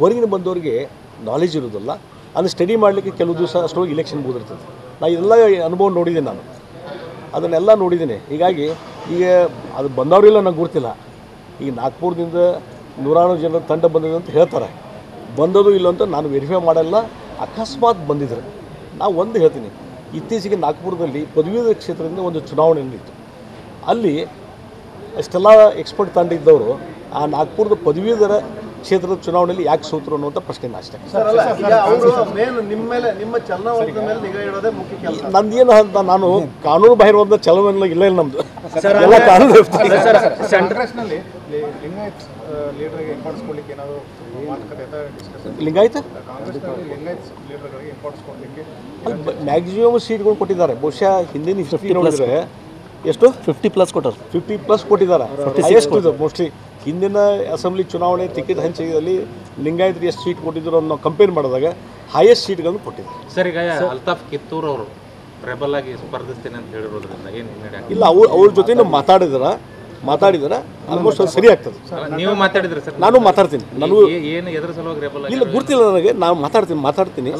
ಹೊರಗಿನ ಬಂದವರಿಗೆ ನಾಲೆಜ್ ಇರೋದಿಲ್ಲ ಅದನ್ನು ಸ್ಟಡಿ ಮಾಡಲಿಕ್ಕೆ ಕೆಲವು ದಿವಸ ಅಷ್ಟೊಳಗೆ ಇಲೆಕ್ಷನ್ ಮುಗಿದಿರ್ತದೆ. ನಾ ಇದೆಲ್ಲ ಅನುಭವ ನೋಡಿದ್ದೀನಿ ನಾನು. ಅದನ್ನೆಲ್ಲ ನೋಡಿದ್ದೀನಿ. ಹೀಗಾಗಿ ಈಗ ಅದು ಬಂದವರಿಲ್ಲ ನಂಗೆ ಗೊತ್ತಿಲ್ಲ. ಈಗ ನಾಗ್ಪುರದಿಂದ ನೂರಾರು ಜನರ ತಂಡ ಬಂದಿದೆ ಅಂತ ಹೇಳ್ತಾರೆ. ಬಂದದು ಇಲ್ಲ ಅಂತ ನಾನು ವೆರಿಫೈ ಮಾಡಲ್ಲ. ಅಕಸ್ಮಾತ್ ಬಂದಿದ್ರು ನಾವು ಒಂದು ಹೇಳ್ತೀನಿ. ಇತ್ತೀಚೆಗೆ ನಾಗ್ಪುರದಲ್ಲಿ ಪದವೀಧರ ಕ್ಷೇತ್ರದಿಂದ ಒಂದು ಚುನಾವಣೆ ನಡೀತು. ಅಲ್ಲಿ ಅಷ್ಟೆಲ್ಲ ಎಕ್ಸ್ಪರ್ಟ್ ತಂಡ ಇದ್ದವರು ಆ ನಾಗ್ಪುರದ ಪದವೀಧರ ಕ್ಷೇತ್ರದ ಚುನಾವಣೆಯಲ್ಲಿ ಯಾಕೆ ಸೋತರು ಅನ್ನುವಂಥ ಪ್ರಶ್ನೆ ಅಷ್ಟೇ ಸರ್ ಅಲ್ಲ ಅವರು ಮೇನ್ ನಿಮ್ಮ ಮೇಲೆ ನಿಮ್ಮ ಚಲನವಲನದ ಮೇಲೆ ನಿಗಾ ಇಡೋದೇ ಮುಖ್ಯ ಕೆಲಸ. ನಂದೇನು ಅಂತ ನಾನು ಕಾನೂನು ಬಾಹಿರವಾದ ಚಲನ ಇಲ್ಲ ಇಲ್ಲ ನಮ್ದು. ಎಲ್ಲ ಕಾನೂನು ಲಿಂಗಾಯತ್ ಲೀಡರ್ಗೆ ಇಂಪಾರ್ಟೆನ್ಸ್ ಕೊಡ್ಲಿಕ್ಕೆ ಏನಾದರೂ ಮಾತುಕತೆ ಅಥವಾ ಡಿಸ್ಕಷನ್ ಲಿಂಗಾಯತ? ಕಾಂಗ್ರೆಸ್ನಲ್ಲಿ ಲಿಂಗಾಯತ್ ಲೀಡರ್ಗಳಿಗೆ ಇಂಪಾರ್ಟೆನ್ಸ್ ಕೊಡ್ಲಿಕ್ಕೆ ಅಲ್ಲಿ ಮ್ಯಾಕ್ಸಿಮಮ್ ಸೀಟ್ಗಳು ಕೊಟ್ಟಿದ್ದಾರೆ. ಬಹುಶಃ ಹಿಂದಿನ ಹಿಸ್ಟ್ರಿ ನೋಡಿದ್ರೆ ಎಷ್ಟು? ಫಿಫ್ಟಿ ಪ್ಲಸ್ ಕೊಟ್ಟರು ಫಿಫ್ಟಿ ಪ್ಲಸ್ ಕೊಟ್ಟಿದ್ದಾರೆ. ಮೋಸ್ಟ್ಲಿ ಹಿಂದಿನ ಅಸೆಂಬ್ಲಿ ಚುನಾವಣೆ ಟಿಕೆಟ್ ಹಂಚಿಕೆಯಲ್ಲಿ ಲಿಂಗಾಯತ್ರಿ ಎಷ್ಟು ಸೀಟ್ ಕೊಟ್ಟಿದ್ರು ಅನ್ನೋ ಕಂಪೇರ್ ಮಾಡಿದಾಗ ಹೈಯೆಸ್ಟ್ ಸೀಟ್ಗಳನ್ನು ಕೊಟ್ಟಿದ್ದಾರೆ. ಸರ್ ಈಗ ಅಲ್ತಾಫ್ ಕಿತ್ತೂರ್ ಅವರು ರೆಬಲ್ ಆಗಿ ಸ್ಪರ್ಧಿಸ್ತೇನೆ ಅಂತ ಹೇಳಿರೋದ್ರಿಂದ ಏನು ಹಿನ್ನಡೆ ಇಲ್ಲ ಅವ್ರು ಅವ್ರ ಜೊತೆ ಮಾತಾಡಿದ್ರ ಮಾತಾಡಿದ್ರ ಆಲ್ಮೋಸ್ಟ್ ಅದು ಸರಿ ಆಗ್ತದೆ. ನೀವು ಮಾತಾಡಿದ್ರೆ ಸರ್? ನಾನು ಮಾತಾಡ್ತೀನಿ. ನನಗೂ ಏನು ಎದ್ರ ಸಲುವಾಗಿ ರೆಬಲ್ ಆಗಿ ಇಲ್ಲ ಗುರ್ತಿಲ್ಲ ನನಗೆ ನಾನು ಮಾತಾಡ್ತೀನಿ ಮಾತಾಡ್ತೀನಿ.